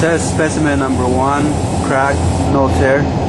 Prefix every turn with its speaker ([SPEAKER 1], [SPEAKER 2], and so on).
[SPEAKER 1] Test specimen number one, crack, no tear.